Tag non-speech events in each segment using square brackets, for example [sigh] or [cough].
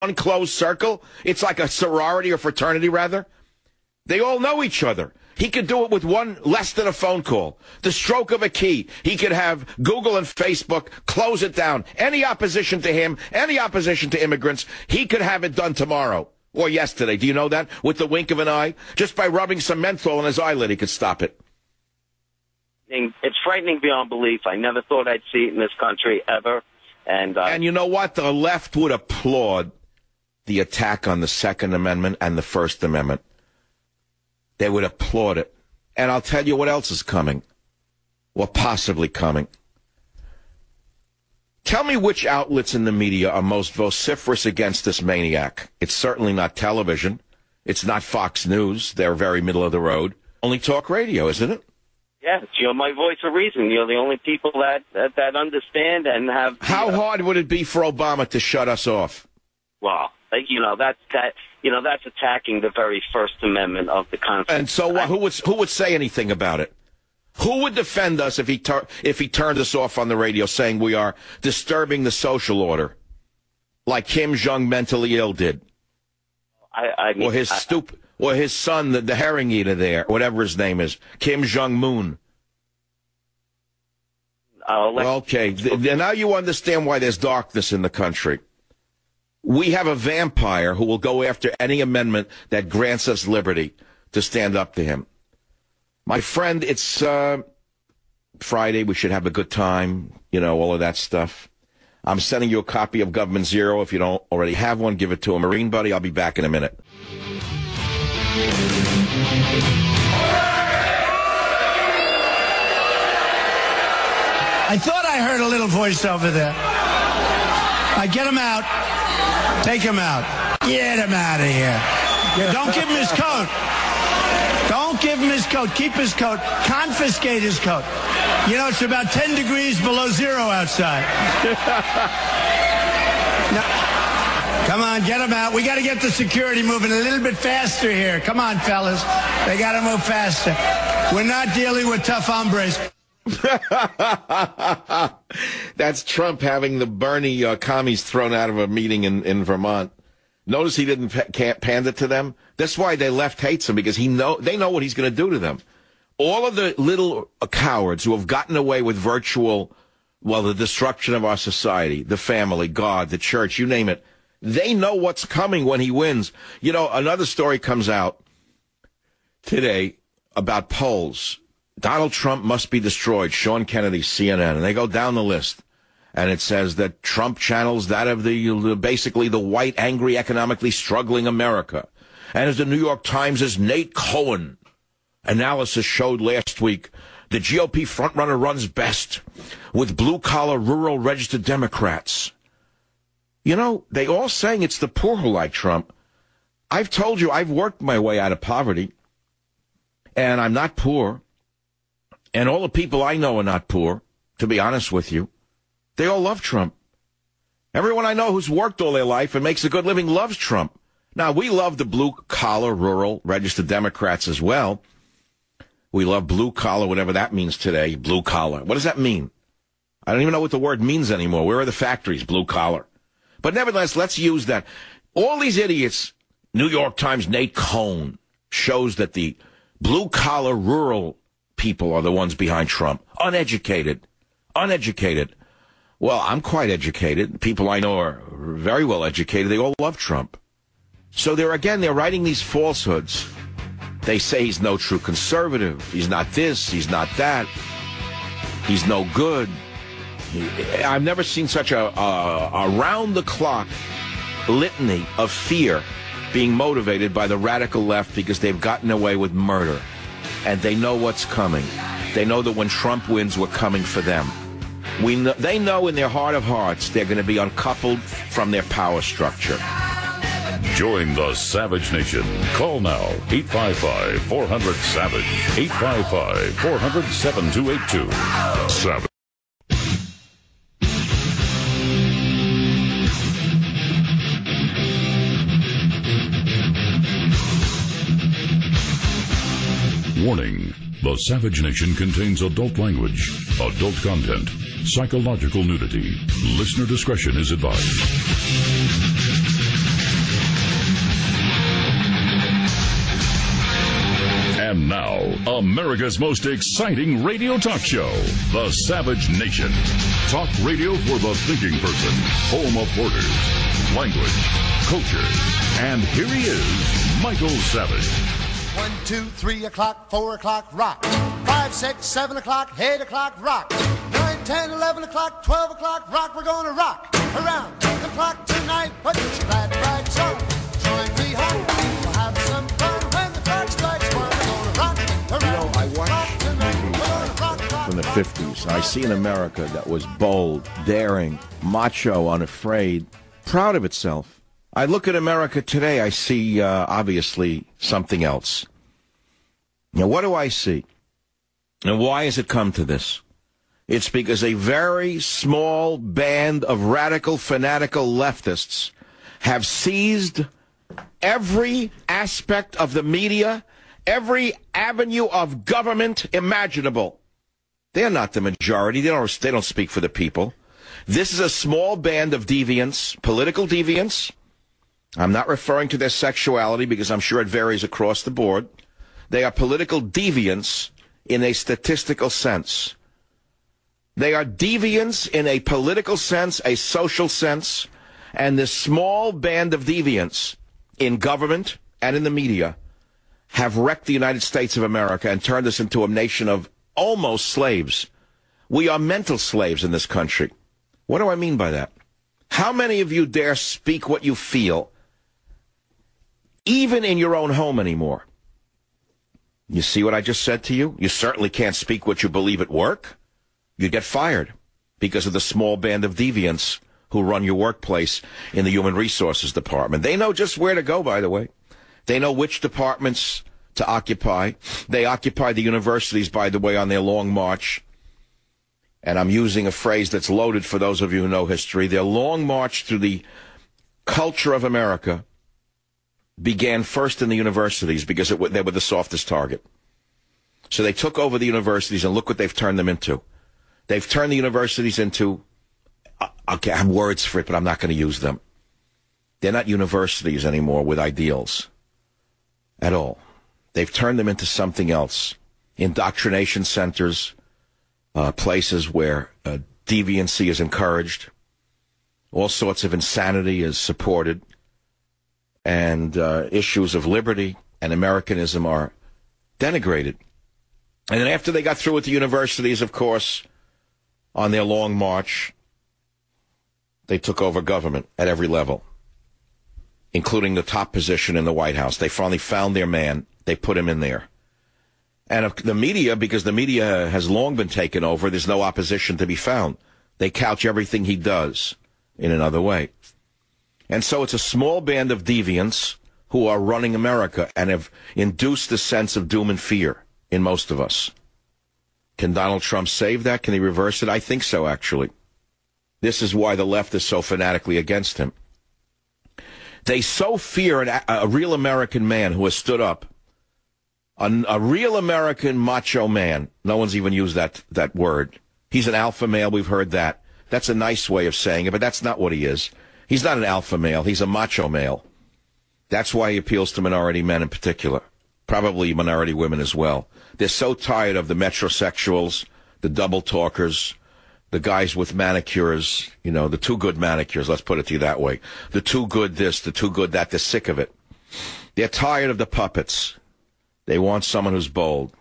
one closed circle. It's like a sorority or fraternity, rather. They all know each other. He could do it with one less than a phone call. The stroke of a key. He could have Google and Facebook close it down. Any opposition to him, any opposition to immigrants, he could have it done tomorrow or yesterday. Do you know that? With the wink of an eye? Just by rubbing some menthol on his eyelid, he could stop it. It's frightening beyond belief. I never thought I'd see it in this country ever. And, uh, and you know what? The left would applaud the attack on the Second Amendment and the First Amendment. They would applaud it. And I'll tell you what else is coming, or possibly coming. Tell me which outlets in the media are most vociferous against this maniac. It's certainly not television. It's not Fox News. They're very middle of the road. Only talk radio, isn't it? Yes, you're my voice of reason. You're the only people that, that, that understand and have. How uh, hard would it be for Obama to shut us off? You know that's that you know that's attacking the very First Amendment of the Constitution. And so, who would who would say anything about it? Who would defend us if he tur- if he turned us off on the radio, saying we are disturbing the social order, like Kim Jong mentally ill did, I, I mean, or his stupid, or his son, the, the herring eater there, whatever his name is, Kim Jong Moon. Okay, now you understand why there's darkness in the country. We have a vampire who will go after any amendment that grants us liberty to stand up to him. My friend, it's uh, Friday. We should have a good time, you know, all of that stuff. I'm sending you a copy of Government Zero. If you don't already have one, give it to a Marine buddy. I'll be back in a minute. I thought I heard a little voice over there. I get him out. Take him out. Get him out of here. Don't give him his coat. Don't give him his coat. Keep his coat. Confiscate his coat. You know, it's about 10 degrees below zero outside. now, Come on, get him out. We got to get the security moving a little bit faster here. Come on, fellas. They got to move faster. We're not dealing with tough hombres. [laughs] That's Trump having the Bernie uh, commies thrown out of a meeting in, in Vermont. Notice he didn't pa- hand it to them. That's why they left hates him because he know they know what he's going to do to them. All of the little uh, cowards who have gotten away with virtual, well, the destruction of our society, the family, God, the church, you name it. They know what's coming when he wins. You know, another story comes out today about polls Donald Trump must be destroyed. Sean Kennedy, CNN, and they go down the list, and it says that Trump channels that of the basically the white, angry, economically struggling America. And as the New York Times' Nate Cohn analysis showed last week, the GOP frontrunner runs best with blue collar, rural registered Democrats. You know, they all saying it's the poor who like Trump. I've told you I've worked my way out of poverty, and I'm not poor. And all the people I know are not poor, to be honest with you. They all love Trump. Everyone I know who's worked all their life and makes a good living loves Trump. Now, we love the blue collar, rural, registered Democrats as well. We love blue collar, whatever that means today. Blue collar. What does that mean? I don't even know what the word means anymore. Where are the factories? Blue collar. But nevertheless, let's use that. All these idiots, New York Times Nate Cohn shows that the blue collar, rural people are the ones behind Trump. Uneducated. Uneducated. Well, I'm quite educated. People I know are very well educated. They all love Trump. So they're, again, they're writing these falsehoods. They say he's no true conservative. He's not this. He's not that. He's no good. I've never seen such a, a around the clock litany of fear being motivated by the radical left because they've gotten away with murder and they know what's coming. They know that when Trump wins, we're coming for them. We know, they know in their heart of hearts they're going to be uncoupled from their power structure. Join the Savage Nation. Call now 855 400 Savage. 855 400 7282. Savage. Savage Nation contains adult language, adult content, psychological nudity. Listener discretion is advised. And now, America's most exciting radio talk show, The Savage Nation. Talk radio for the thinking person, home of borders, language, culture. And here he is, Michael Savage. One, two, three o'clock, four o'clock, rock. Five, six, seven o'clock, eight o'clock, rock. Nine, ten, eleven o'clock, twelve o'clock, rock. We're gonna rock around the clock tonight. Put your glad rags on. Join me home. We'll have some fun when the clock strikes one. We're gonna rock around You know, I watch. We're rock, rock, from the 50s. I see an America that was bold, daring, macho, unafraid, proud of itself. I look at America today, I see uh, obviously something else. Now, what do I see? And why has it come to this? It's because a very small band of radical, fanatical leftists have seized every aspect of the media, every avenue of government imaginable. They're not the majority. They don't, they don't speak for the people. This is a small band of deviants, political deviants. I'm not referring to their sexuality because I'm sure it varies across the board. They are political deviants in a statistical sense. They are deviants in a political sense, a social sense, and this small band of deviants in government and in the media have wrecked the United States of America and turned us into a nation of almost slaves. We are mental slaves in this country. What do I mean by that? How many of you dare speak what you feel, even in your own home anymore? You see what I just said to you? You certainly can't speak what you believe at work. You get fired because of the small band of deviants who run your workplace in the human resources department. They know just where to go, by the way. They know which departments to occupy. They occupy the universities, by the way, on their long march. And I'm using a phrase that's loaded for those of you who know history. Their long march through the culture of America began first in the universities because it, they were the softest target. So they took over the universities and look what they've turned them into. They've turned the universities into, okay, I have words for it, but I'm not going to use them. They're not universities anymore with ideals at all. They've turned them into something else. Indoctrination centers, uh, places where uh, deviancy is encouraged, all sorts of insanity is supported, and uh, issues of liberty and Americanism are denigrated. And then after they got through with the universities, of course, on their long march, they took over government at every level, including the top position in the White House. They finally found their man. They put him in there. And the media, because the media has long been taken over, there's no opposition to be found. They couch everything he does in another way. And so it's a small band of deviants who are running America and have induced a sense of doom and fear in most of us. Can Donald Trump save that? Can he reverse it? I think so, actually. This is why the left is so fanatically against him. They so fear an, a real American man who has stood up, a, a real American macho man. No one's even used that, that word. He's an alpha male. We've heard that. That's a nice way of saying it, but that's not what he is. He's not an alpha male. He's a macho male. That's why he appeals to minority men in particular. Probably minority women as well. They're so tired of the metrosexuals, the double talkers, the guys with manicures, you know, the too good manicures, let's put it to you that way. The too good this, the too good that, they're sick of it. They're tired of the puppets. They want someone who's bold.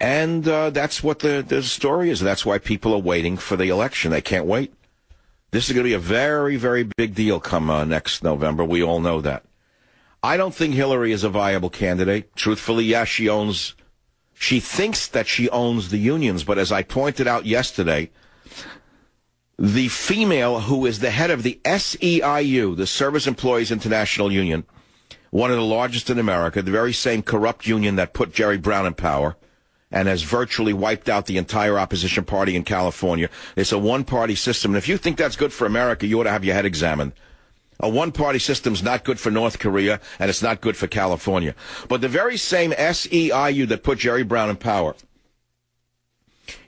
And uh, that's what the, the story is. That's why people are waiting for the election. They can't wait. This is going to be a very, very big deal come uh, next November. We all know that. I don't think Hillary is a viable candidate. Truthfully, yes, she owns, she thinks that she owns the unions, but as I pointed out yesterday, the female who is the head of the SEIU, the Service Employees International Union, one of the largest in America, the very same corrupt union that put Jerry Brown in power and has virtually wiped out the entire opposition party in California. It's a one-party system. And if you think that's good for America, you ought to have your head examined. A one-party system's not good for North Korea, and it's not good for California. But the very same SEIU that put Jerry Brown in power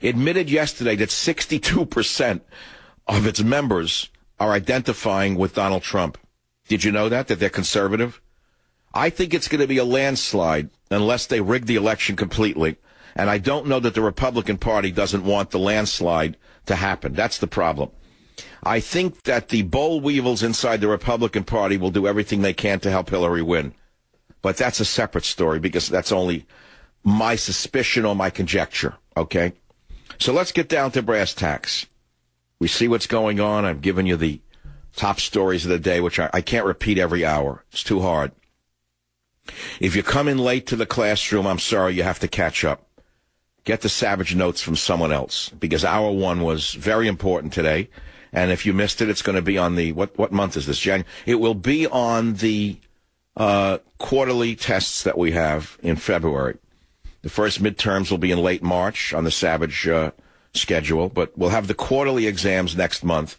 admitted yesterday that 62% of its members are identifying with Donald Trump. Did you know that? That they're conservative? I think it's going to be a landslide unless they rig the election completely. And I don't know that the Republican Party doesn't want the landslide to happen. That's the problem. I think that the boll weevils inside the Republican Party will do everything they can to help Hillary win. But that's a separate story because that's only my suspicion or my conjecture. Okay? So let's get down to brass tacks. We see what's going on. I've given you the top stories of the day, which I, I can't repeat every hour. It's too hard. If you come in late to the classroom, I'm sorry, you have to catch up. Get the Savage notes from someone else because hour one was very important today. And if you missed it, it's going to be on the what what month is this? January. It will be on the uh, quarterly tests that we have in February. The first midterms will be in late March on the Savage uh, schedule, but we'll have the quarterly exams next month.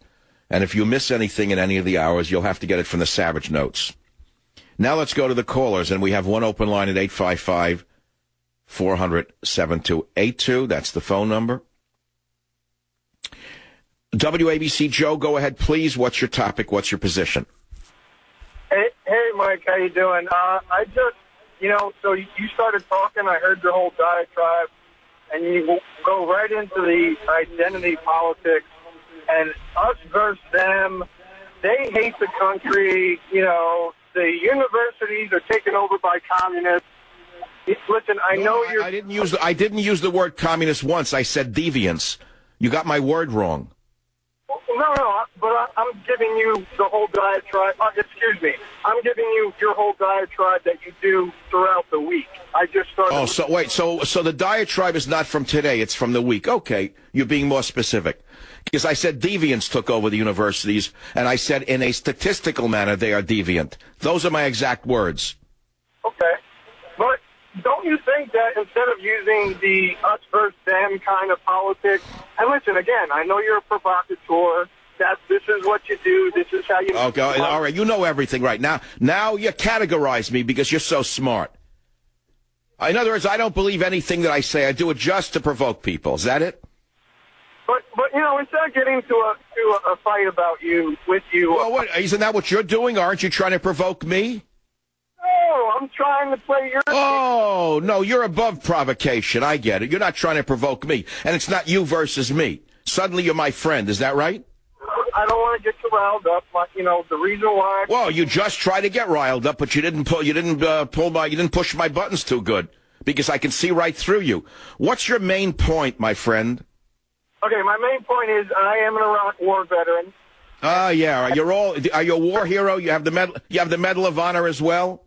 And if you miss anything in any of the hours, you'll have to get it from the Savage notes. Now let's go to the callers, and we have one open line at 855 400 7282. That's the phone number. WABC Joe, go ahead, please. What's your topic? What's your position? Hey, hey, Mike, how you doing? Uh, I just, you know, so you started talking. I heard your whole diatribe, and you go right into the identity politics and us versus them. They hate the country. You know, the universities are taken over by communists. Listen, I No, know you're. I didn't use the, I didn't use the word communist once. I said deviance. You got my word wrong. No, no, but I, I'm giving you the whole diatribe. Uh, excuse me. I'm giving you your whole diatribe that you do throughout the week. I just started. Oh, so wait, so so the diatribe is not from today; it's from the week. Okay, you're being more specific. Because I said deviants took over the universities, and I said in a statistical manner they are deviant. Those are my exact words. Okay. But don't you think that instead of using the us versus them kind of politics, and listen, again, I know you're a provocateur, that this is what you do, this is how you... Okay, all right, you know everything right now. Now you categorize me because you're so smart. In other words, I don't believe anything that I say. I do it just to provoke people. Is that it? But, but you know, instead of getting to a, to a, a fight about you, with you... Well, what, isn't that what you're doing? Aren't you trying to provoke me? No, I'm trying to play your... Oh, no, you're above provocation. I get it. You're not trying to provoke me. And it's not you versus me. Suddenly you're my friend. Is that right? I don't want to get you riled up, you know, the reason why... Well, you just tried to get riled up, but you didn't pull, you didn't uh, pull my, you didn't push my buttons too good because I can see right through you. What's your main point, my friend? Okay, my main point is I am an Iraq War veteran. Ah, yeah. You're all. Are you a war hero? You have the medal. You have the Medal of Honor as well.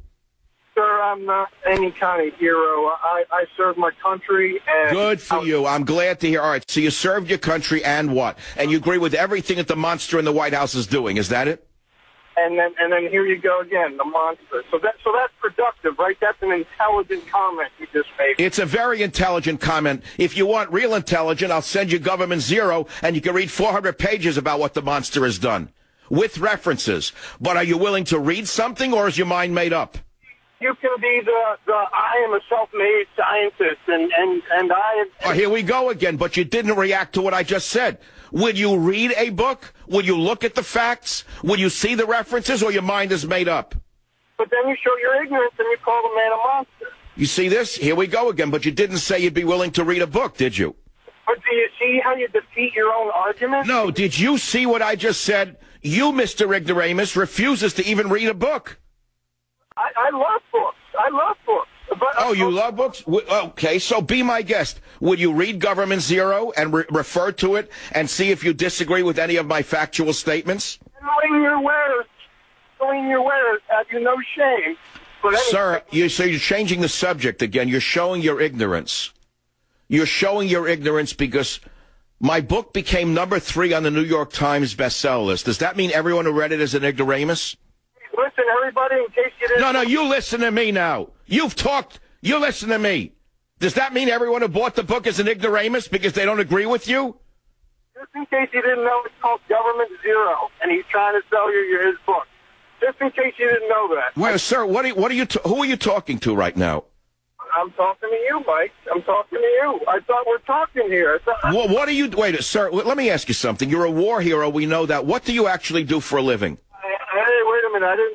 Sir, I'm not any kind of hero. I, I serve my country. And Good for you. I'm glad to hear. All right. So you served your country and what? And you agree with everything that the monster in the White House is doing. Is that it? And then, and then here you go again, the monster. So that, so that's productive, right? That's an intelligent comment you just made. It's a very intelligent comment. If you want real intelligent, I'll send you Government Zero, and you can read 400 pages about what the monster has done with references. But are you willing to read something, or is your mind made up? You can be the, the I am a self-made scientist, and and and I. Oh, here we go again, but you didn't react to what I just said. Will you read a book? Will you look at the facts? Will you see the references, or your mind is made up? But then you show your ignorance and you call the man a monster. You see this? Here we go again, but you didn't say you'd be willing to read a book, did you? But do you see how you defeat your own argument? No, did you see what I just said? You, Mr. Ignoramus, refuses to even read a book. I, I love books. I love books. But, Oh, you uh, love books? Oh, okay, so be my guest. Would you read Government Zero and re- refer to it and see if you disagree with any of my factual statements? Knowing your wares, knowing your wares, have you no shame? Sir, you, so you're changing the subject again. You're showing your ignorance. You're showing your ignorance because my book became number three on the New York Times bestseller list. Does that mean everyone who read it is an ignoramus? Listen, everybody, in case you didn't. No, no, you listen to me now. You've talked. You listen to me. Does that mean everyone who bought the book is an ignoramus because they don't agree with you? Just in case you didn't know, it's called Government Zero, and he's trying to sell you his book. Just in case you didn't know that. Well, sir, what are you, what are you t- who are you talking to right now? I'm talking to you, Mike. I'm talking to you. I thought we're talking here. Thought, What, what are you? Wait, sir. Let me ask you something. You're a war hero. We know that. What do you actually do for a living? hey, wait a minute. I didn't